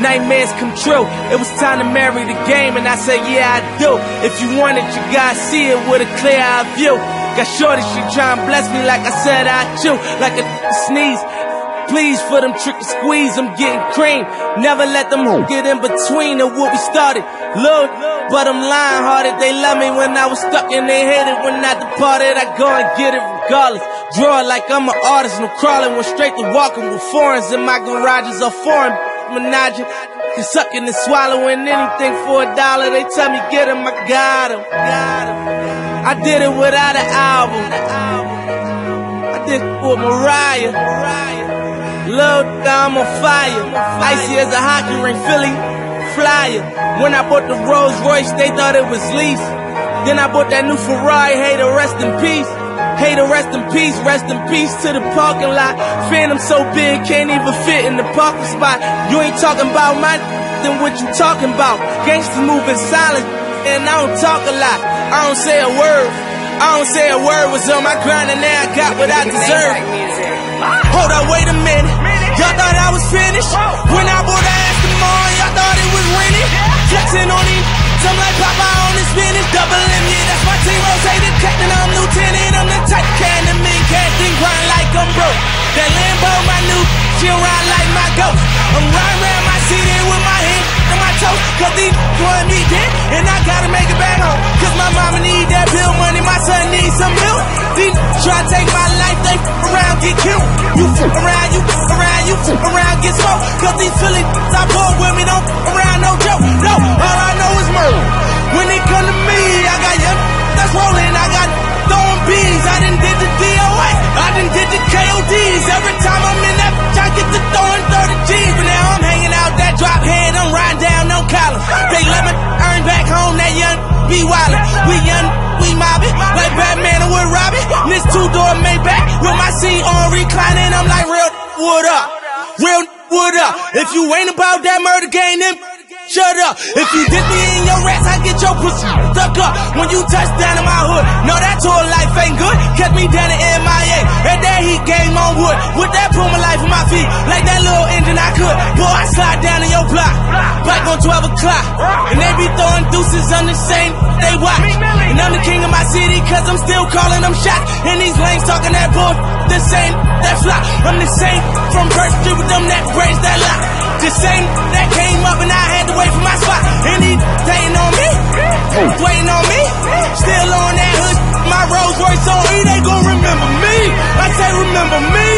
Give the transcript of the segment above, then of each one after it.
nightmares come true. It was time to marry the game, and I said, Yeah, I do. If you want it, you gotta see it with a clear eye view. Got shorty, she try and bless me like I said I chew, like a sneeze. Please for them trick and squeeze, I'm getting cream. Never let them get in between of what we started. Look, but I'm lying hearted. They love me when I was stuck and they hated when I departed. I go and get it regardless. Draw like I'm an artist, no crawling, went straight to walking with foreigns in my garages are foreign menaging. And sucking and swallowing anything for a dollar. They tell me get him, I got him. I did it without an album. I did it with Mariah. Love, I'm on fire. Icy as a hockey ring, Philly flyer. When I bought the Rolls Royce, they thought it was lease. Then I bought that new Ferrari, hey, to rest in peace. To rest in peace, rest in peace to the parking lot. Phantom so big, can't even fit in the parking spot. You ain't talking about my then what you talking about? Gangsters moving silent, and I don't talk a lot. I don't say a word. I don't say a word was on my grind, and now I got what I deserve. Hold up, wait a minute. Y'all thought I was finished? When I bought the Aston Martin, y'all thought it was rented? Flexing on these, I'm like Popeye on the spinach. Double M, yeah, that's my team. Rotated captain, I'm Cause these want me dead, and I gotta make it back home. Cause my mama need that bill money, my son needs some milk. These try to take my life, they f around, get killed. You f around, you f around, you f around, get smoked. Cause these Philly I pull with me, don't f around, no joke. No, all I know is murder. When it come to me, I got young that's rolling, I got throwing bees. I done did the DOA, I done did the KODs. Every what up? Real, what up? If you ain't about that murder game, then shut up. If you dip me in your rats, I get your pussy stuck up. When you touch down in my hood, no, that tour life ain't good. Catch me down in MIA, and that heat game on wood. With that Puma life on my feet, like that little engine I could. Boy, I slide down in your block, back on 12 o'clock. And they be throwing deuces on the same, they watch. And I'm the king of my city, cause I'm still calling them shots. And these lanes talking that bull, the same, that flop. I'm the same from birth to with them that braids that lock. The same that came up and I had to wait for my spot. And he dating on me, waiting on me. Still on that hood, my Rolls Royce on E, they gon' remember me. I say remember me.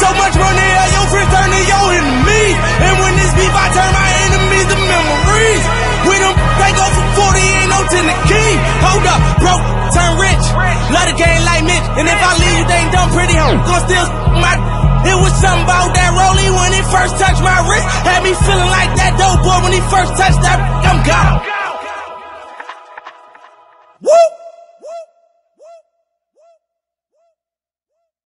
So much money, all your friends turn to your enemies. And when this beef, I turn my enemies to memories. With them, they go for 40, ain't no to the key. Hold up, broke, turn rich. Love the game like Mitch. And if I leave, you ain't done pretty home. Gon' still my it was something about that rollie when it first touched my wrist. Had me feeling like that dope boy when he first touched that. I'm gone.